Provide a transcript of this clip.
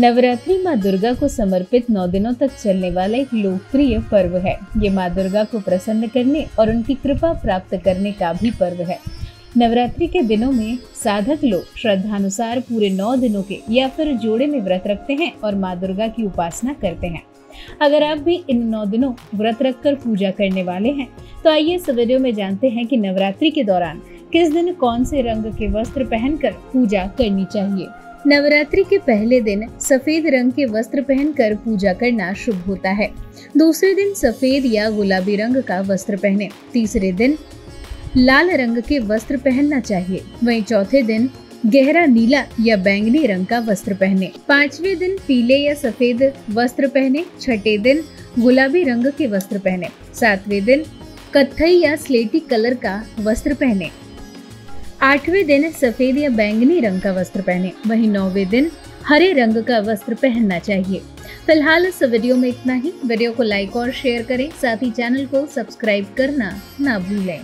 नवरात्रि माँ दुर्गा को समर्पित नौ दिनों तक चलने वाला एक लोकप्रिय पर्व है। ये माँ दुर्गा को प्रसन्न करने और उनकी कृपा प्राप्त करने का भी पर्व है। नवरात्रि के दिनों में साधक लोग श्रद्धानुसार पूरे नौ दिनों के या फिर जोड़े में व्रत रखते हैं और माँ दुर्गा की उपासना करते हैं। अगर आप भी इन नौ दिनों व्रत रखकर पूजा करने वाले हैं तो आइए इस वीडियो में जानते हैं कि नवरात्रि के दौरान किस दिन कौन से रंग के वस्त्र पहनकर पूजा करनी चाहिए। नवरात्रि के पहले दिन सफ़ेद रंग के वस्त्र पहनकर पूजा करना शुभ होता है। दूसरे दिन सफ़ेद या गुलाबी रंग का वस्त्र पहने। तीसरे दिन लाल रंग के वस्त्र पहनना चाहिए। वहीं चौथे दिन गहरा नीला या बैंगनी रंग का वस्त्र पहने। पांचवे दिन पीले या सफ़ेद वस्त्र पहने। छठे दिन गुलाबी रंग के वस्त्र पहने। सातवें दिन कत्थई या स्लेटी कलर का वस्त्र पहने। आठवें दिन सफ़ेद या बैंगनी रंग का वस्त्र पहने। वही नौवे दिन हरे रंग का वस्त्र पहनना चाहिए। फ़िलहाल इस वीडियो में इतना ही। वीडियो को लाइक और शेयर करें। साथ ही चैनल को सब्सक्राइब करना ना भूलें।